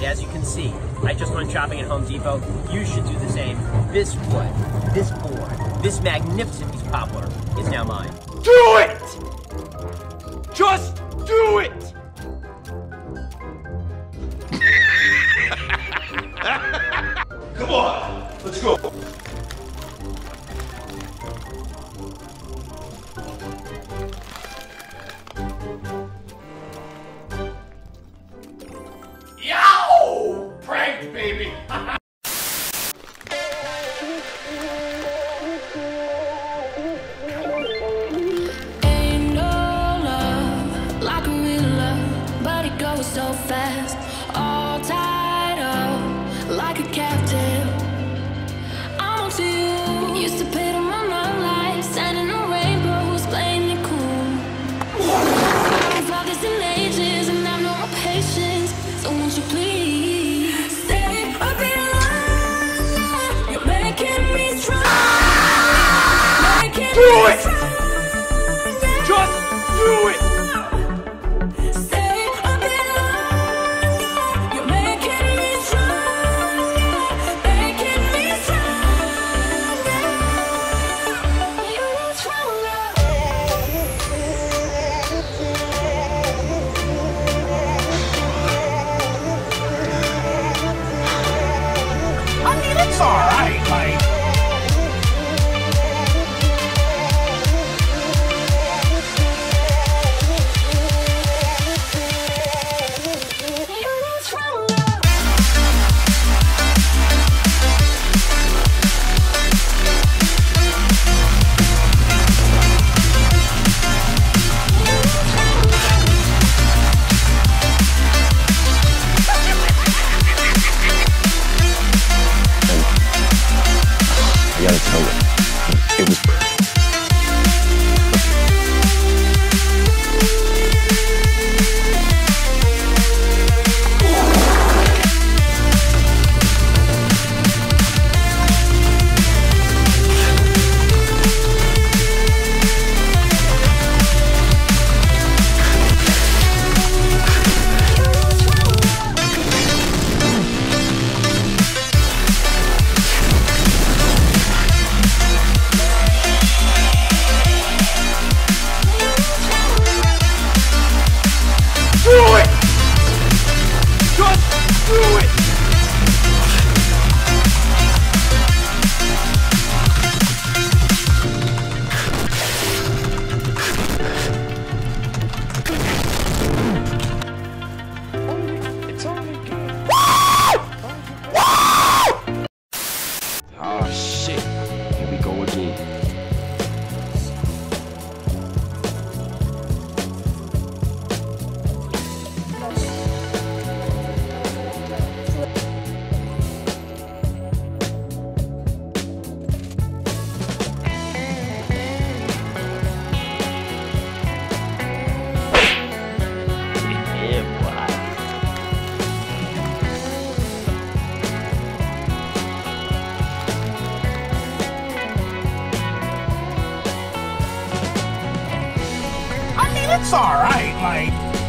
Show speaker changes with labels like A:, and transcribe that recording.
A: right, as you can see, I just went shopping at Home Depot. You should do the same. This wood, this board, this magnificent piece of poplar is now mine.
B: Do it! Just do it!
C: So fast. All tied up like a captive. I'm on to you. Used to pay to run my life, sending no rainbows, playing it cool. I've loved this in ages, and I've no more patience. So won't you please stay a bit longer? You're making me strong.
B: Do it!
D: Gotta tell it was.
B: it's all right. Like,